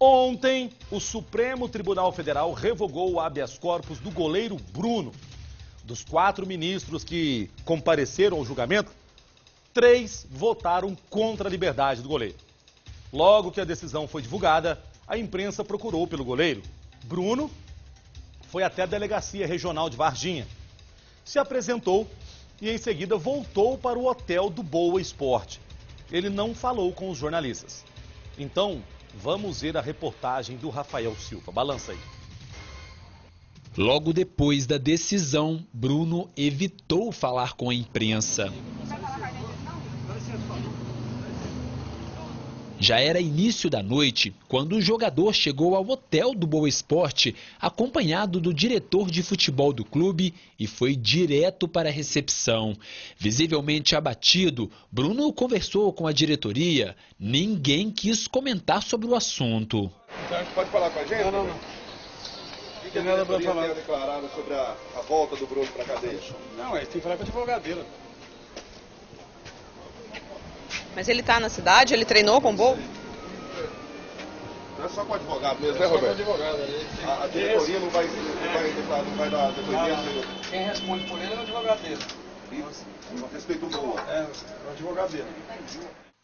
Ontem, o Supremo Tribunal Federal revogou o habeas corpus do goleiro Bruno. Dos quatro ministros que compareceram ao julgamento, três votaram contra a liberdade do goleiro. Logo que a decisão foi divulgada, a imprensa procurou pelo goleiro. Bruno foi até a delegacia regional de Varginha. Se apresentou e em seguida voltou para o hotel do Boa Esporte. Ele não falou com os jornalistas. Então, Vamos ver a reportagem do Rafael Silva. Balança aí. Logo depois da decisão, Bruno evitou falar com a imprensa. Já era início da noite quando o jogador chegou ao hotel do Boa Esporte, acompanhado do diretor de futebol do clube e foi direto para a recepção. Visivelmente abatido, Bruno conversou com a diretoria. Ninguém quis comentar sobre o assunto. Então, pode falar com a gente? Não, não, não. O que a diretoria tem declarado sobre a, a volta do Bruno para a cadeia? Não, é, tem que falar com a advogado dele. Mas ele está na cidade? Ele treinou com o Bol? Não é só com o advogado mesmo, né, Roberto? Advogado, a, a diretoria não vai, não vai, declarar, não vai dar depoimento? Quem responde por ele é o advogado dele. Respeito o? É, o advogado dele.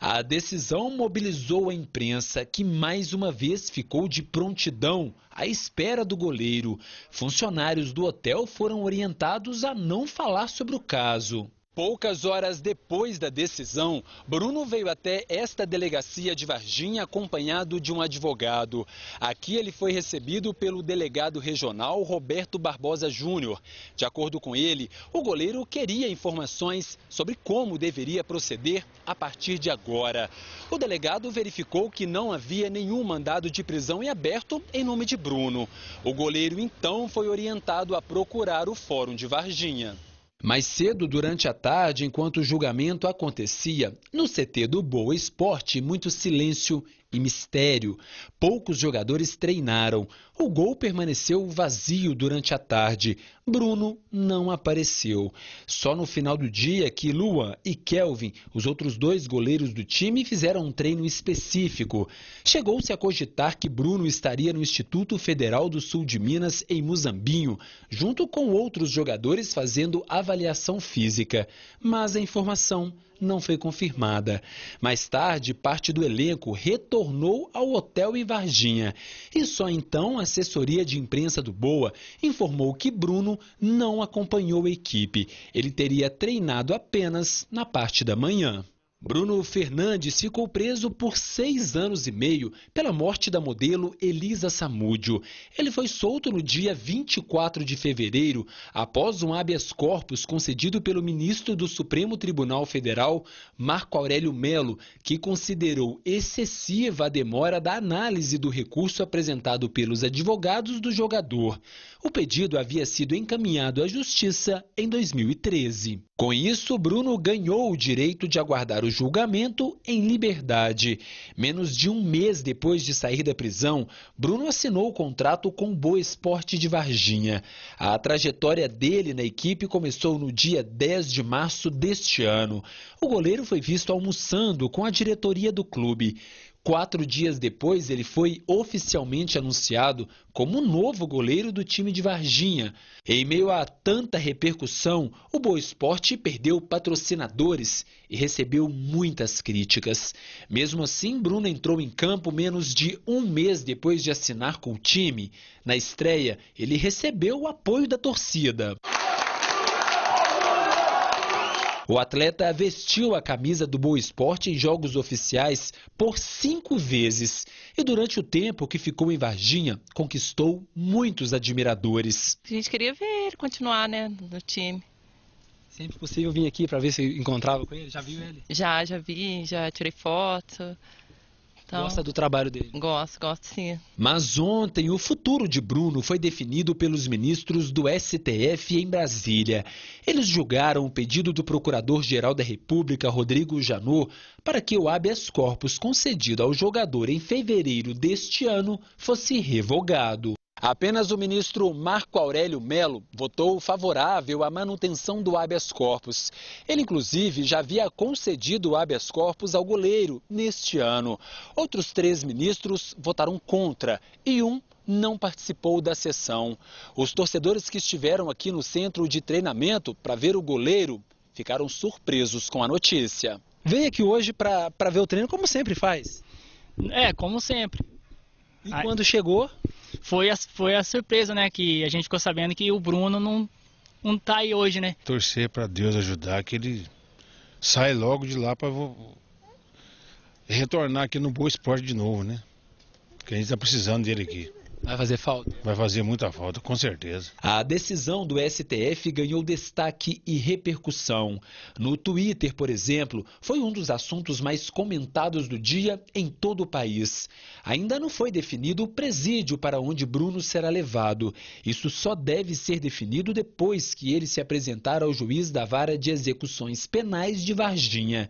A decisão mobilizou a imprensa, que mais uma vez ficou de prontidão à espera do goleiro. Funcionários do hotel foram orientados a não falar sobre o caso. Poucas horas depois da decisão, Bruno veio até esta delegacia de Varginha acompanhado de um advogado. Aqui ele foi recebido pelo delegado regional Roberto Barbosa Júnior. De acordo com ele, o goleiro queria informações sobre como deveria proceder a partir de agora. O delegado verificou que não havia nenhum mandado de prisão em aberto em nome de Bruno. O goleiro então foi orientado a procurar o Fórum de Varginha. Mais cedo, durante a tarde, enquanto o julgamento acontecia, no CT do Boa Esporte, muito silêncio e mistério. Poucos jogadores treinaram. O gol permaneceu vazio durante a tarde. Bruno não apareceu. Só no final do dia que Luan e Kelvin, os outros dois goleiros do time, fizeram um treino específico. Chegou-se a cogitar que Bruno estaria no Instituto Federal do Sul de Minas, em Muzambinho, junto com outros jogadores fazendo avaliação física. Mas a informação não foi confirmada. Mais tarde, parte do elenco retornou ao hotel em Varginha. E só então a assessoria de imprensa do Boa informou que Bruno não acompanhou a equipe. Ele teria treinado apenas na parte da manhã. Bruno Fernandes ficou preso por seis anos e meio pela morte da modelo Elisa Samúdio. Ele foi solto no dia 24 de fevereiro, após um habeas corpus concedido pelo ministro do Supremo Tribunal Federal, Marco Aurélio Melo, que considerou excessiva a demora da análise do recurso apresentado pelos advogados do jogador. O pedido havia sido encaminhado à Justiça em 2013. Com isso, Bruno ganhou o direito de aguardar o julgamento em liberdade. Menos de um mês depois de sair da prisão, Bruno assinou o contrato com o Boa Esporte de Varginha. A trajetória dele na equipe começou no dia 10 de março deste ano. O goleiro foi visto almoçando com a diretoria do clube. Quatro dias depois, ele foi oficialmente anunciado como novo goleiro do time de Varginha. Em meio a tanta repercussão, o Boa Esporte perdeu patrocinadores e recebeu muitas críticas. Mesmo assim, Bruno entrou em campo menos de um mês depois de assinar com o time. Na estreia, ele recebeu o apoio da torcida. O atleta vestiu a camisa do Boa Esporte em jogos oficiais por cinco vezes e durante o tempo que ficou em Varginha conquistou muitos admiradores. A gente queria ver ele continuar né, no time. Sempre possível vir aqui para ver se encontrava com ele? Já viu ele? Já, já vi, já tirei foto. Então, Gosta do trabalho dele? Gosto, gosto sim. Mas ontem o futuro de Bruno foi definido pelos ministros do STF em Brasília. Eles julgaram o pedido do Procurador-Geral da República, Rodrigo Janot, para que o habeas corpus concedido ao jogador em fevereiro deste ano fosse revogado. Apenas o ministro Marco Aurélio Melo votou favorável à manutenção do habeas corpus. Ele, inclusive, já havia concedido o habeas corpus ao goleiro neste ano. Outros três ministros votaram contra e um não participou da sessão. Os torcedores que estiveram aqui no centro de treinamento para ver o goleiro ficaram surpresos com a notícia. Veio aqui hoje para ver o treino como sempre faz. É, como sempre. E Ai. quando chegou, Foi a, foi a surpresa, né? Que a gente ficou sabendo que o Bruno não, não tá aí hoje, né? torcer para Deus ajudar que ele sai logo de lá para retornar aqui no Boa Esporte de novo, né? Porque a gente está precisando dele aqui. Vai fazer falta. Vai fazer muita falta, com certeza. A decisão do STF ganhou destaque e repercussão. No Twitter, por exemplo, foi um dos assuntos mais comentados do dia em todo o país. Ainda não foi definido o presídio para onde Bruno será levado. Isso só deve ser definido depois que ele se apresentar ao juiz da vara de execuções penais de Varginha.